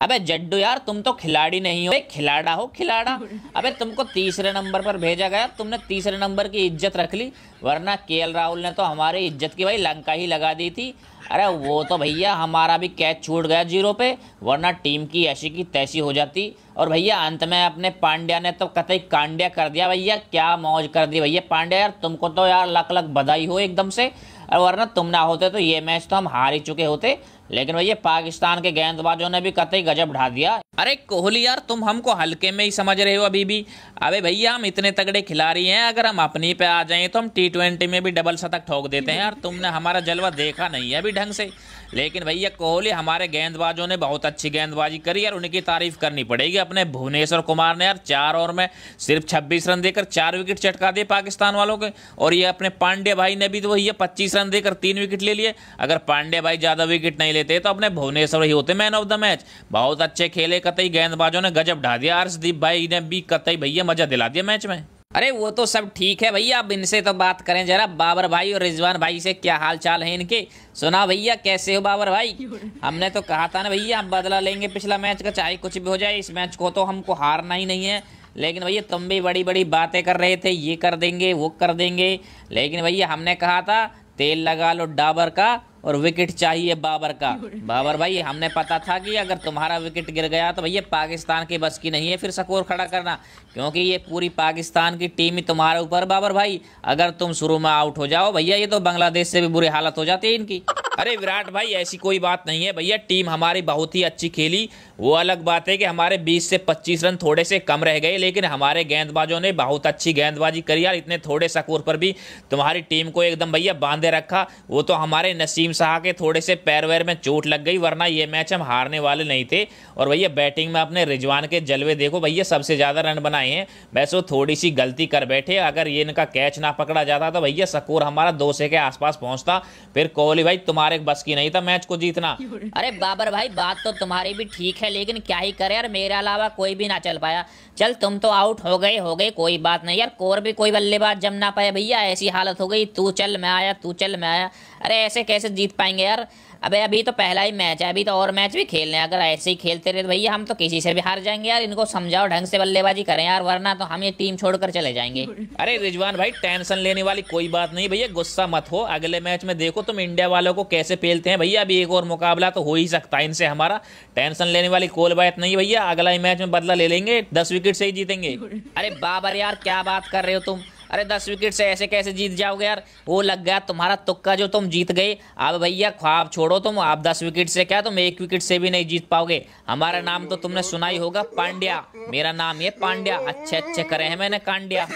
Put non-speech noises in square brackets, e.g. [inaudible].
अबे जड्डू यार, तुम तो खिलाड़ी नहीं हो। खिलाड़ा हो, खिलाड़ा। अबे तुमको तीसरे नंबर पर भेजा गया, तुमने तीसरे नंबर की इज़्ज़त रख ली, वरना के राहुल ने तो हमारी इज़्ज़त की भाई लंका ही लगा दी थी। अरे वो तो भैया, हमारा भी कैच छूट गया ज़ीरो पे, वरना टीम की ऐसी की तैसी हो जाती। और भैया, अंत में अपने पांड्या ने तो कतई कांड्या कर दिया भैया, क्या मौज कर दी भैया। पांड्या यार, तुमको तो यार लक लक बधाई हो एकदम से, और वरना तुम ना होते तो ये मैच तो हम हार ही चुके होते। लेकिन भैया, पाकिस्तान के गेंदबाजों ने भी कतई गजब ढा दिया। अरे कोहली यार, तुम हमको हल्के में ही समझ रहे हो अभी भी। अबे भैया, हम इतने तगड़े खिलाड़ी हैं, अगर हम अपनी पे आ जाएँ तो हम टी ट्वेंटी में भी डबल शतक ठोक देते हैं यार। तुमने हमारा जलवा देखा नहीं है अभी ढंग से। लेकिन भैया, कोहली हमारे गेंदबाजों ने बहुत अच्छी गेंदबाजी करी यार, उनकी तारीफ़ करनी पड़ेगी अपने भुवनेश्वर कुमार ने यार। चार ओवर में सिर्फ़ छब्बीस रन देकर चार विकेट चटका दिए पाकिस्तान वालों के। और ये अपने पांडे भाई ने भी तो भैया पच्चीस रन देकर तीन विकेट ले लिए। अगर पांडे भाई ज़्यादा विकेट नहीं लेते तो अपने भुवनेश्वर ही होते मैन ऑफ़ द मैच बहुत अच्छे खेले कतई गेंदबाजों ने गजब ढा दिया। अर्शदीप भाई ने भी कतई भैया मज़ा दिला दिया मैच में। अरे वो तो सब ठीक है भैया, अब इनसे तो बात करें जरा। बाबर भाई और रिजवान भाई से क्या हाल चाल है इनके? सुना भैया, कैसे हो बाबर भाई? हमने तो कहा था ना भैया, हम बदला लेंगे पिछला मैच का, चाहे कुछ भी हो जाए, इस मैच को तो हमको हारना ही नहीं है। लेकिन भैया, तुम भी बड़ी बड़ी बातें कर रहे थे, ये कर देंगे, वो कर देंगे। लेकिन भैया, हमने कहा था, तेल लगा लो डाबर का और विकेट चाहिए बाबर का। [laughs] बाबर भाई हमने पता था कि अगर तुम्हारा विकेट गिर गया तो भैया पाकिस्तान के बस की नहीं है फिर स्कोर खड़ा करना। क्योंकि ये पूरी पाकिस्तान की टीम ही तुम्हारे ऊपर। बाबर भाई अगर तुम शुरू में आउट हो जाओ भैया ये तो बांग्लादेश से भी बुरी हालत हो जाती है इनकी। अरे विराट भाई, ऐसी कोई बात नहीं है भैया। टीम हमारी बहुत ही अच्छी खेली। वो अलग बात है कि हमारे 20 से 25 रन थोड़े से कम रह गए, लेकिन हमारे गेंदबाजों ने बहुत अच्छी गेंदबाजी करी यार, इतने थोड़े स्कोर पर भी। तुम्हारी टीम को एकदम भैया बांधे रखा। वो तो हमारे नसीम शाह के थोड़े से पैर वैर में चोट लग गई, वरना ये मैच हम हारने वाले नहीं थे। और भैया बैटिंग में अपने रिजवान के जलवे देखो, भैया सबसे ज़्यादा रन बनाए हैं। वैसे वो थोड़ी सी गलती कर बैठे। अगर ये इनका कैच ना पकड़ा जाता तो भैया स्कोर हमारा दो के आसपास पहुँचता। फिर कोहली भाई, तुम्हारे बस की नहीं था मैच को जीतना। [laughs] अरे बाबर भाई बात तो तुम्हारी भी ठीक है लेकिन क्या ही करे यार मेरे अलावा कोई भी ना चल पाया। चल तुम तो आउट हो गए हो गए कोई बात नहीं यार कोर भी कोई बल्लेबाज जम ना पाया भैया ऐसी हालत हो गई तू चल मैं आया तू चल मैं आया। अरे ऐसे कैसे जीत पाएँगे यार? अबे अभी तो पहला ही मैच है अभी तो और मैच भी खेलने हैं अगर ऐसे ही खेलते रहे तो भैया हम तो किसी से भी हार जाएँगे यार इनको समझाओ ढंग से बल्लेबाजी करें यार वरना तो हम ये टीम छोड़कर चले जाएँगे। अरे रिजवान भाई टेंशन लेने वाली कोई बात नहीं भैया गुस्सा मत हो अगले मैच में देखो तुम इंडिया वालों को कैसे पेलते हैं भैया? अभी एक और मुकाबला तो हो ही सकता है इनसे हमारा। टेंशन लेने वाली कोई बात नहीं भैया। अगला ही मैच में बदला ले लेंगे। दस विकेट से ही जीतेंगे। अरे बाबर यार, क्या बात कर रहे हो तुम? अरे दस विकेट से ऐसे कैसे जीत जाओगे यार? वो लग गया तुम्हारा तुक्का जो तुम जीत गए। अब भैया ख्वाब छोड़ो तुम। आप दस विकेट से क्या तुम एक विकेट से भी नहीं जीत पाओगे? हमारा नाम तो तुमने सुना ही होगा, पांड्या। मेरा नाम ये पांड्या। अच्छे अच्छे करे हैं मैंने कांड्या